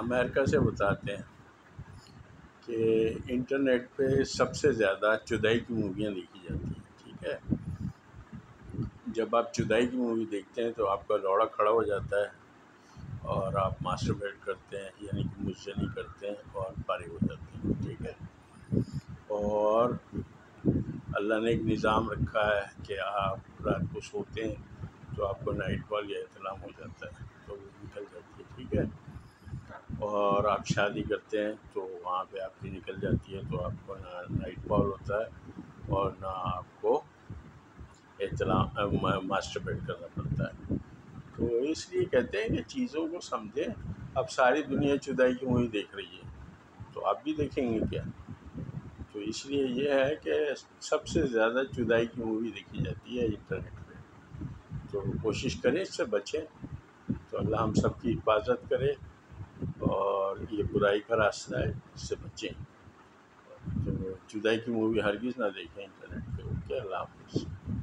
America से बताते हैं कि इंटरनेट पे सबसे ज़्यादा चुदाई की मूवियाँ देखी जाती हैं, ठीक है? जब आप चुदाई की मूवी देखते हैं तो आपका लौड़ा खड़ा हो जाता है और आप मास्टरबेट करते हैं, यानी कि मुझसे नहीं करते हैं और फारिग हो जाते हैं, ठीक है? और अल्लाह ने एक निज़ाम रखा है कि आप रात को सोते हैं तो आपको नाइट कॉल या इतलाम हो जाता है तो वो निकल जाती है, ठीक है? और आप शादी करते हैं तो वहाँ पे आपकी निकल जाती है तो आपको ना नाइट कॉल होता है और ना आपको इतलाम मास्टरबेट करना पड़ता है। तो इसलिए कहते हैं कि चीज़ों को समझें, अब सारी दुनिया जुदाई की मूवी देख रही है? तो आप भी देखेंगे क्या? तो इसलिए ये है कि सबसे ज़्यादा जुदाई की मूवी देखी जाती है इंटरनेट पे। तो कोशिश करें, इससे बचें। तो अल्लाह हम सब की हिफाजत करे। और ये बुराई का रास्ता है, इससे बचें। तो जुदाई की मूवी हरगिज़ ना देखें, इंटरनेट पे ओके अल्लाह हाफ़िज़